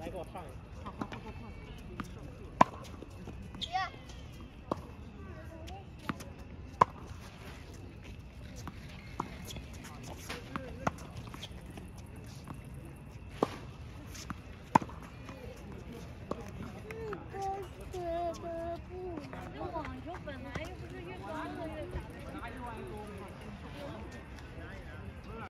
来，给我唱一个。